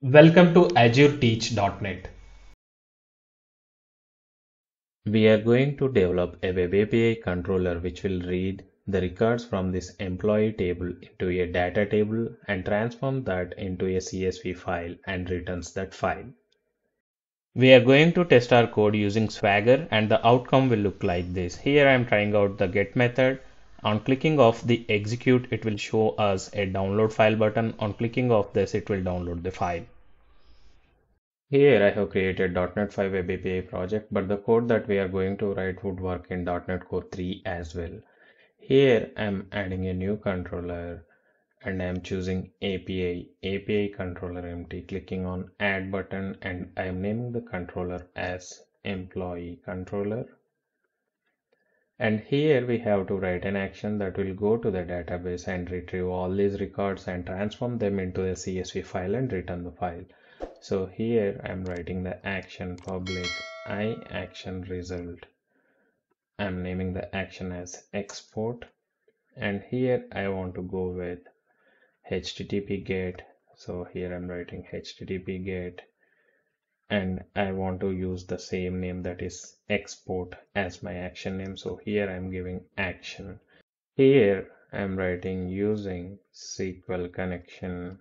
Welcome to AzureTeach.net. We are going to develop a Web API controller which will read the records from this employee table into a data table and transform that into a CSV file and returns that file. We are going to test our code using Swagger and the outcome will look like this. Here I am trying out the get method. On clicking off the execute, it will show us a download file button. On clicking off this, it will download the file. Here I have created .NET 5 Web API project, but the code that we are going to write would work in .NET Core 3 as well. Here I'm adding a new controller and I'm choosing API, API controller empty, clicking on add button and I'm naming the controller as employee controller. And here we have to write an action that will go to the database and retrieve all these records and transform them into a CSV file and return the file. So here I'm writing the action public i action result. I'm naming the action as export and here I want to go with http get so here I'm writing http get and I want to use the same name that is export as my action name. So here I'm giving action. Here I'm writing using SQL connection.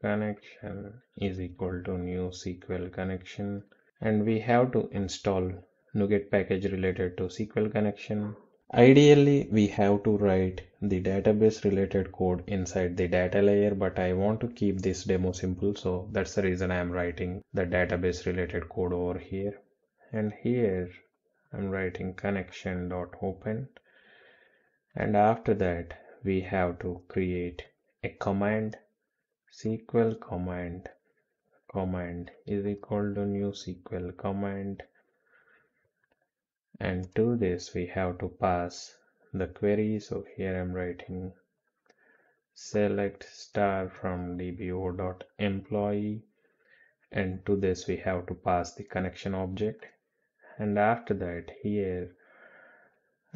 Connection is equal to new SQL connection. And we have to install NuGet package related to SQL connection Ideally, we have to write the database related code inside the data layer, but I want to keep this demo simple. So that's the reason I'm writing the database related code over here. And here I'm writing connection.open. And after that, we have to create a command SQL command command is equal to new SQL command and to this we have to pass the query so here I'm writing. Select star from dbo.employee and to this we have to pass the connection object. And after that here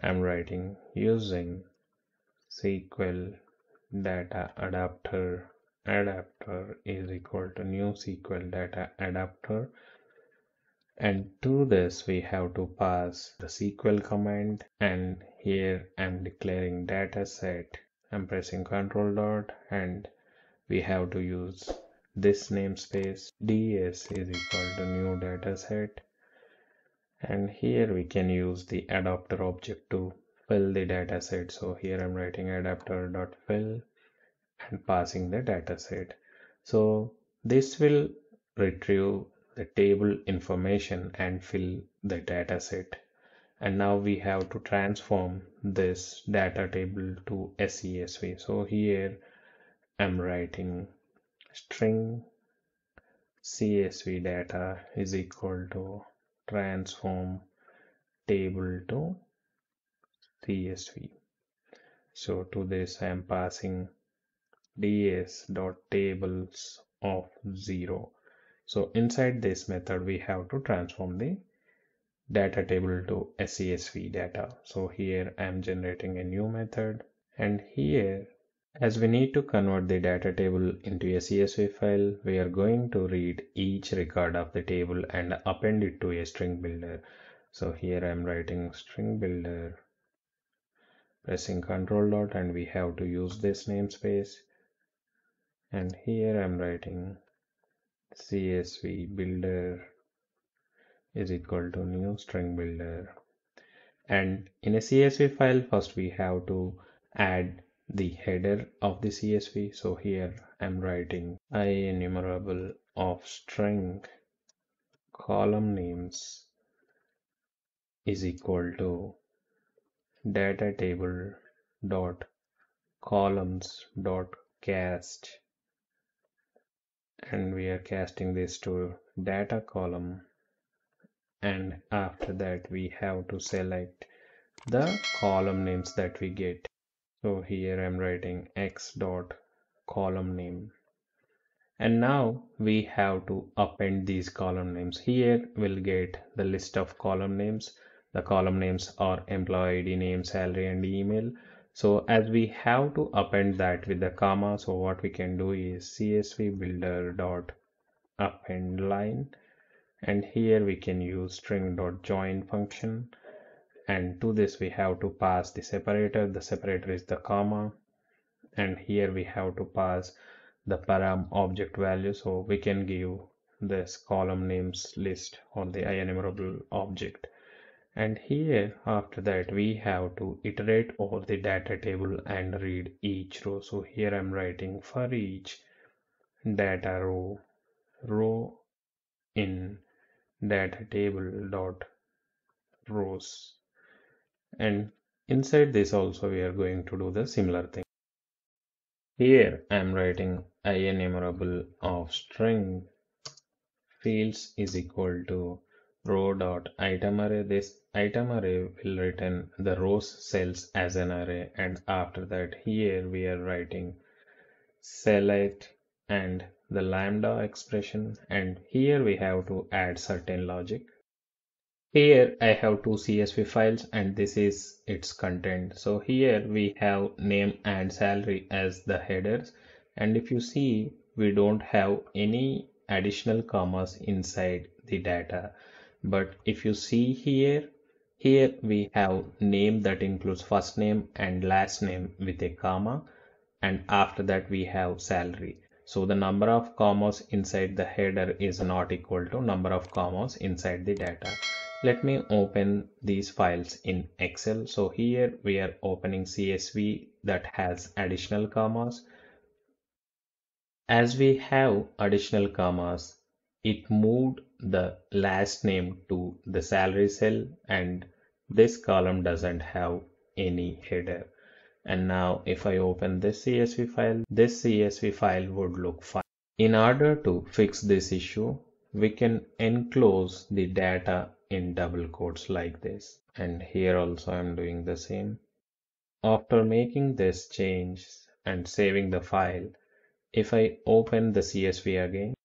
I'm writing using SQL data adapter. Adapter is equal to new SQL data adapter and to this we have to pass the SQL command. And here I'm declaring dataset I'm pressing control dot. And we have to use this namespace. Ds is equal to new dataset and here we can use the adapter object to fill the dataset so here I'm writing adapter dot fill and passing the dataset so this will retrieve the table information and fill the data set. And now we have to transform this data table to CSV so here I'm writing string CSV data is equal to transform table to CSV so to this I am passing ds dot tables of 0 so inside this method, we have to transform the data table to CSV data. So here I'm generating a new method and here as we need to convert the data table into a CSV file, we are going to read each record of the table and append it to a string builder. So here I'm writing string builder, pressing control dot and we have to use this namespace. And here I'm writing CSV builder is equal to new string builder. And in a CSV file first we have to add the header of the CSV so here I'm writing IEnumerable of string column names is equal to data table dot columns dot cast and we are casting this to data column. And after that we have to select the column names that we get. So here I'm writing x dot column name. And now we have to append these column names. Here we'll get the list of column names. The column names are employee id name salary and email so as we have to append that with the comma so what we can do is csv builder dot append line and here we can use string.join function. And to this we have to pass the separator. The separator is the comma. And here we have to pass the param object value. So we can give this column names list or the enumerable object and here after that we have to iterate over the data table and read each row. So here I'm writing for each data row row in data table dot rows. And inside this also we are going to do the similar thing. Here I'm writing a enumerable of string fields is equal to row dot item array. This item array will return the rows cells as an array and after that here we are writing select and the lambda expression and here we have to add certain logic. Here I have two CSV files and this is its content. So here we have name and salary as the headers and if you see we don't have any additional commas inside the data. But if you see here here we have name that includes first name and last name with a comma and after that we have salary. So the number of commas inside the header is not equal to number of commas inside the data. Let me open these files in excel. So here we are opening csv that has additional commas. As we have additional commas it moved the last name to the salary cell and this column doesn't have any header. And now if I open this CSV file this CSV file would look fine. In order to fix this issue we can enclose the data in double quotes like this. And here also I'm doing the same. After making this change and saving the file if I open the CSV again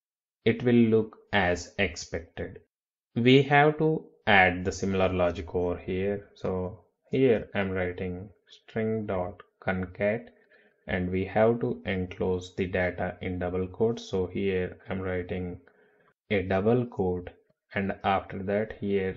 it will look as expected. We have to add the similar logic over here. So here I'm writing string dot concat and we have to enclose the data in double quotes. So here I'm writing a double quote and after that here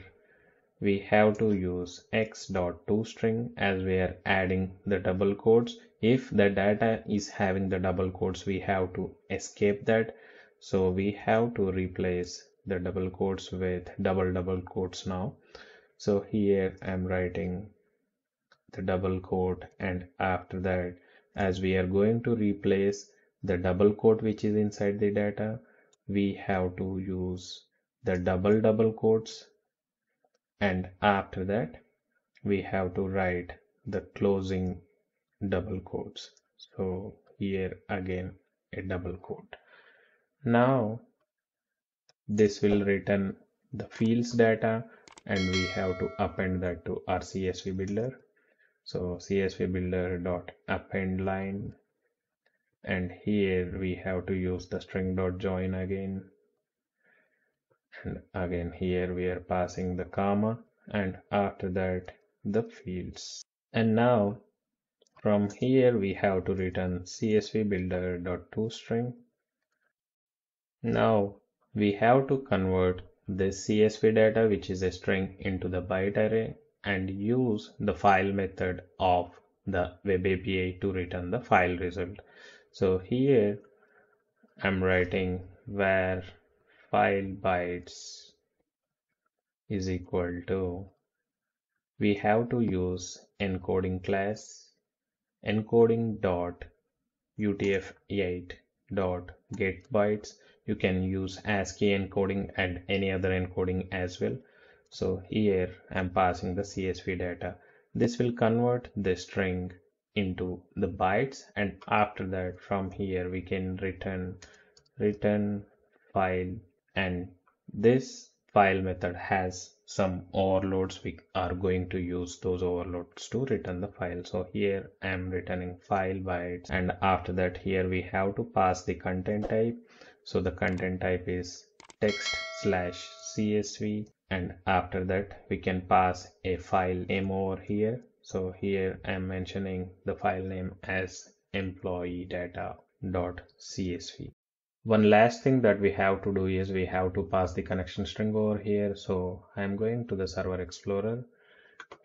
we have to use x dot toString as we are adding the double quotes. If the data is having the double quotes, we have to escape that so we have to replace the double quotes with double double quotes now. So here I'm writing the double quote and after that as we are going to replace the double quote which is inside the data we have to use the double double quotes. And after that we have to write the closing double quotes. So here again a double quote now this will return the fields data and we have to append that to our CSV builder. So CSV builder dot append line. And here we have to use the string dot join again. And again here we are passing the comma and after that the fields. And now from here we have to return csv builder dot toString now we have to convert this CSV data which is a string into the byte array and use the file method of the web API to return the file result. So here I'm writing where file bytes is equal to we have to use encoding class encoding dot utf8 dot get bytes you can use ASCII encoding and any other encoding as well. So here I'm passing the CSV data. This will convert the string into the bytes and after that from here we can return return file. And this file method has some overloads. We are going to use those overloads to return the file. So here I am returning file bytes and after that here we have to pass the content type so the content type is text slash csv and after that we can pass a file name over here. So here i'm mentioning the file name as employee data.csv one last thing that we have to do is we have to pass the connection string over here. So I'm going to the server explorer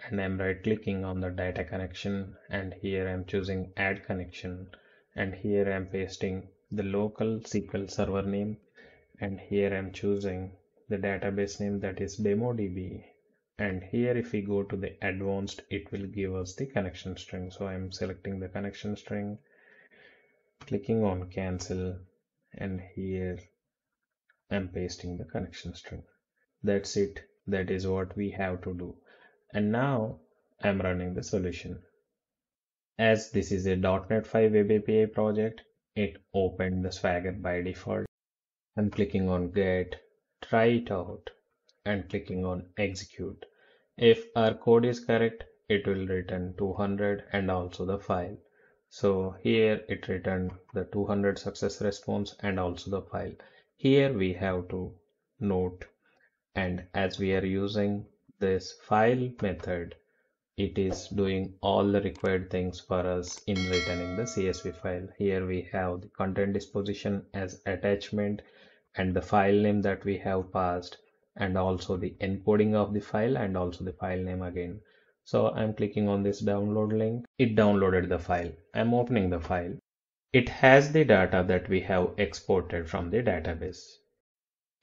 and I'm right clicking on the data connection. And here I'm choosing add connection. And here I'm pasting the local SQL server name and here I'm choosing the database name that is DemoDB. And here if we go to the advanced it will give us the connection string. So I'm selecting the connection string clicking on cancel and here I'm pasting the connection string. That's it. That is what we have to do. And now I'm running the solution. As this is a .NET 5 Web API project it opened the Swagger by default. I'm clicking on get try it out and clicking on execute. If our code is correct it will return 200 and also the file. So here it returned the 200 success response and also the file. Here we have to note and as we are using this file method it is doing all the required things for us in returning the CSV file here we have the content disposition as attachment and the file name that we have passed and also the encoding of the file and also the file name again so I'm clicking on this download link. It downloaded the file. I'm opening the file. It has the data that we have exported from the database.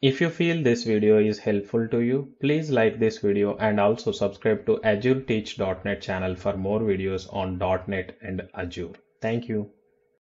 If you feel this video is helpful to you, please like this video and also subscribe to Azure Teach.NET channel for more videos on .NET and Azure. Thank you.